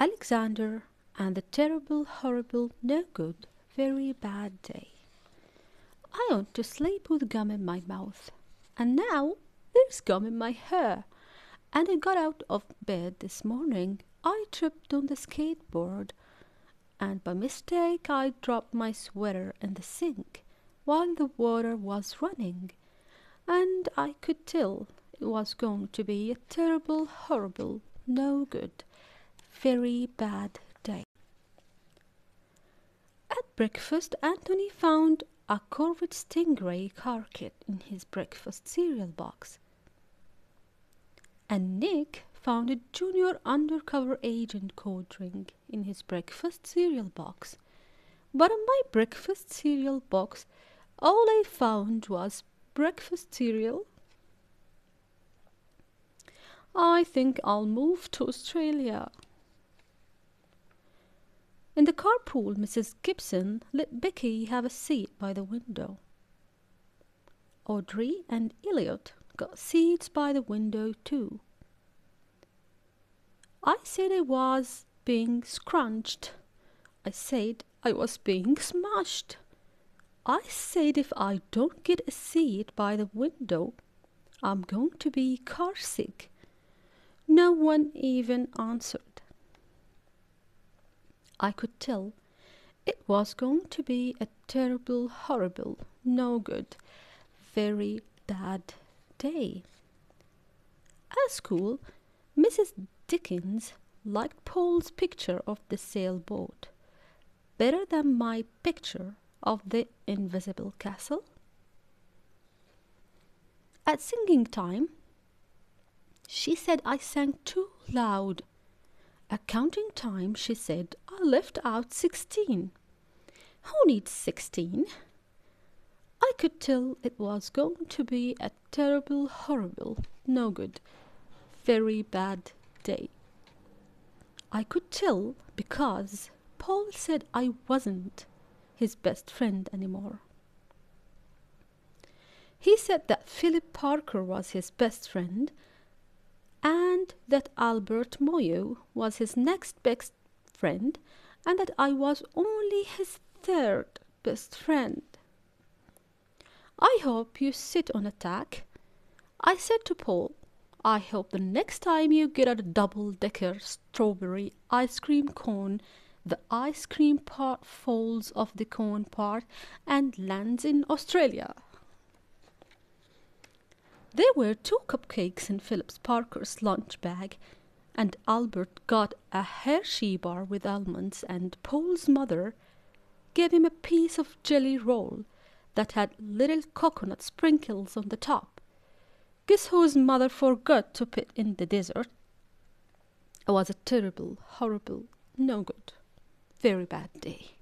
Alexander and the terrible, horrible, no good, very bad day. I ought to sleep with gum in my mouth, and now there's gum in my hair. And I got out of bed this morning. I tripped on the skateboard, and by mistake I dropped my sweater in the sink while the water was running, and I could tell it was going to be a terrible, horrible, no good, very bad day. At breakfast, Anthony found a Corvette Stingray car kit in his breakfast cereal box. And Nick found a junior undercover agent code ring in his breakfast cereal box. But in my breakfast cereal box, all I found was breakfast cereal. I think I'll move to Australia. In the carpool, Mrs. Gibson let Becky have a seat by the window. Audrey and Elliot got seats by the window too. I said I was being scrunched. I said I was being smashed. I said if I don't get a seat by the window, I'm going to be car sick. No one even answered. I could tell it was going to be a terrible, horrible, no good, very bad day. At school, Mrs. Dickens liked Paul's picture of the sailboat better than my picture of the invisible castle. At singing time, she said I sang too loud at counting time, she said, I left out sixteen. Who needs sixteen? I could tell it was going to be a terrible, horrible, no good, very bad day. I could tell because Paul said I wasn't his best friend anymore. He said that Philip Parker was his best friend and that Albert Moyo was his next best friend, and that I was only his third best friend. I hope you sit on a tack. I said to Paul, I hope the next time you get a double decker strawberry ice cream cone, the ice cream part falls off the cone part and lands in Australia. There were two cupcakes in Phillips Parker's lunch bag, and Albert got a Hershey bar with almonds, and Paul's mother gave him a piece of jelly roll that had little coconut sprinkles on the top. Guess whose mother forgot to put in the dessert? It was a terrible, horrible, no good, very bad day.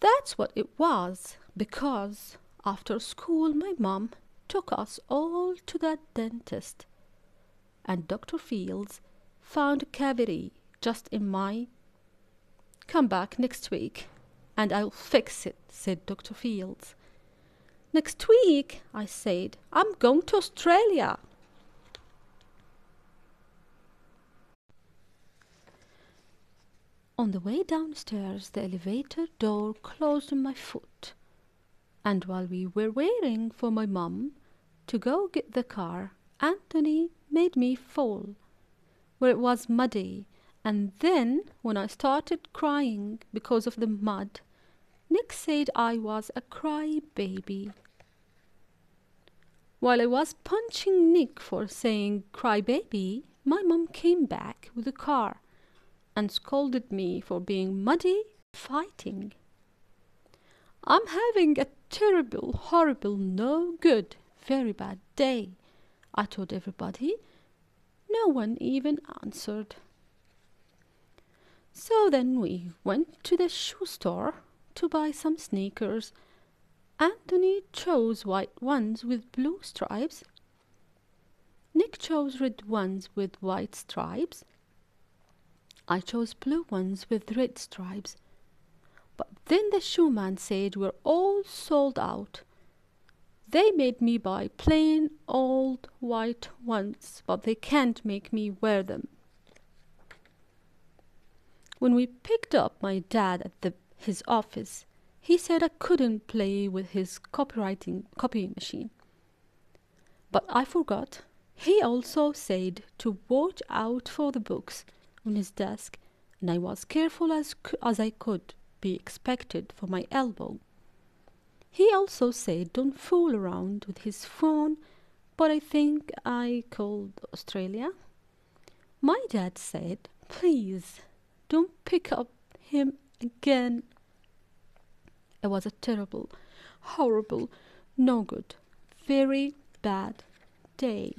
That's what it was, because after school, my mom took us all to that dentist, and Dr. Fields found a cavity just in my. Come back next week, and I'll fix it, said Dr. Fields. Next week, I said, I'm going to Australia. On the way downstairs, the elevator door closed on my foot. And while we were waiting for my mum to go get the car, Anthony made me fall where it was muddy. And then, when I started crying because of the mud, Nick said I was a cry baby. While I was punching Nick for saying cry baby, my mum came back with the car and scolded me for being muddy fighting. I'm having a terrible, horrible, no good, very bad day, I told everybody. No one even answered. So then we went to the shoe store to buy some sneakers. Anthony chose white ones with blue stripes. Nick chose red ones with white stripes. I chose blue ones with red stripes. But then the shoeman said we're all sold out. They made me buy plain old white ones, but they can't make me wear them. When we picked up my dad at the, his office, he said I couldn't play with his copywriting copying machine. But I forgot. He also said to watch out for the books on his desk, and I was careful as, as I could be expected for my elbow. He also said don't fool around with his phone, but I think I called Australia. My dad said, please don't pick up him again. It was a terrible, horrible, no good, very bad day.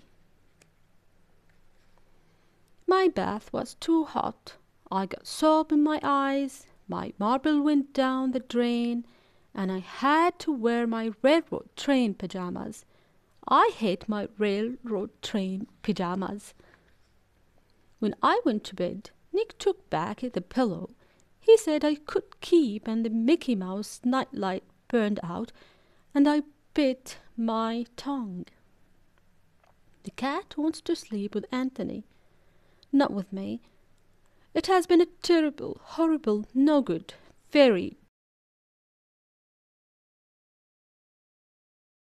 My bath was too hot. I got soap in my eyes, my marble went down the drain, and I had to wear my railroad train pajamas. I hate my railroad train pajamas. When I went to bed, Nick took back the pillow. He said I could keep, and the Mickey Mouse nightlight burned out, and I bit my tongue. The cat wants to sleep with Anthony, not with me. It has been a terrible, horrible, no good, very